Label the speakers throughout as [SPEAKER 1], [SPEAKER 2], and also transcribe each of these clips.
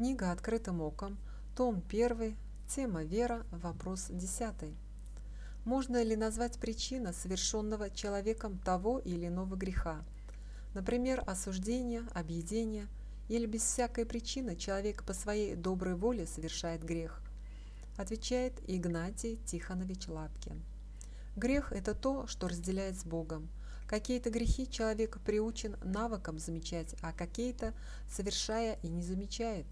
[SPEAKER 1] Книга «Открытым оком», том 1, тема «Вера», вопрос 10. Можно ли назвать причина совершенного человеком того или иного греха? Например, осуждение, объедение или без всякой причины человек по своей доброй воле совершает грех? Отвечает Игнатий Тихонович Лапкин. Грех – это то, что разделяет с Богом. Какие-то грехи человек приучен навыкам замечать, а какие-то совершая и не замечает.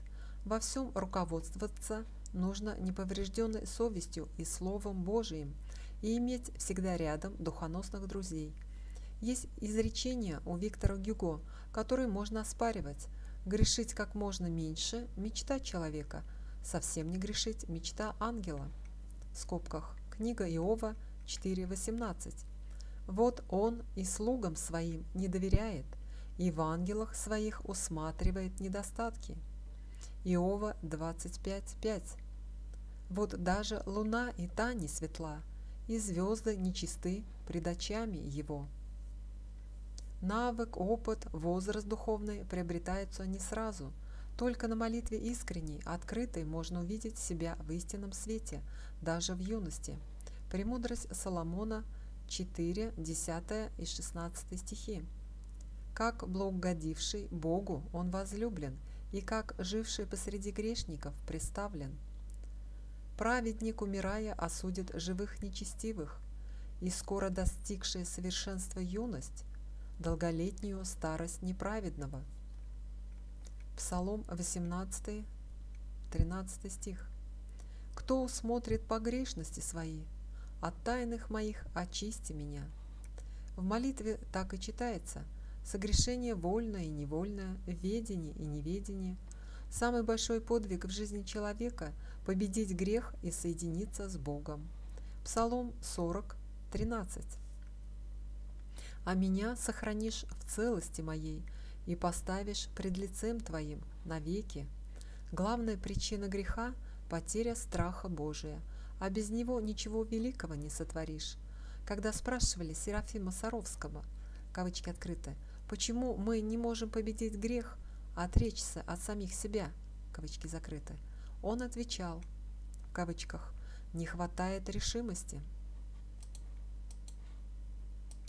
[SPEAKER 1] Во всем руководствоваться нужно неповрежденной совестью и Словом Божиим и иметь всегда рядом духоносных друзей. Есть изречение у Виктора Гюго, которое можно оспаривать. Грешить как можно меньше – мечта человека, совсем не грешить – мечта ангела. В скобках. Книга Иова 4.18. Вот он и слугам своим не доверяет, и в ангелах своих усматривает недостатки. Иова 25.5. Вот даже луна и та не светла, и звезды нечисты пред очами его. Навык, опыт, возраст духовный приобретаются не сразу. Только на молитве искренней, открытой можно увидеть себя в истинном свете, даже в юности. Премудрость Соломона 4, 10 и 16 стихи. Как благогодивший Богу он возлюблен, и как живший посреди грешников представлен. Праведник, умирая, осудит живых нечестивых, и скоро достигшая совершенства юность, долголетнюю старость неправедного. Псалом 18, 13 стих. Кто усмотрит погрешности свои, от тайных моих очисти меня. В молитве так и читается – согрешение вольное и невольное, ведение и неведение. Самый большой подвиг в жизни человека – победить грех и соединиться с Богом. Псалом 40, 13. «А меня сохранишь в целости моей и поставишь пред лицем Твоим навеки». Главная причина греха – потеря страха Божия, а без него ничего великого не сотворишь. Когда спрашивали Серафима Саровского, кавычки открыты, Почему мы не можем победить грех, а отречься от самих себя? Кавычки закрыты. Он отвечал, в кавычках, не хватает решимости –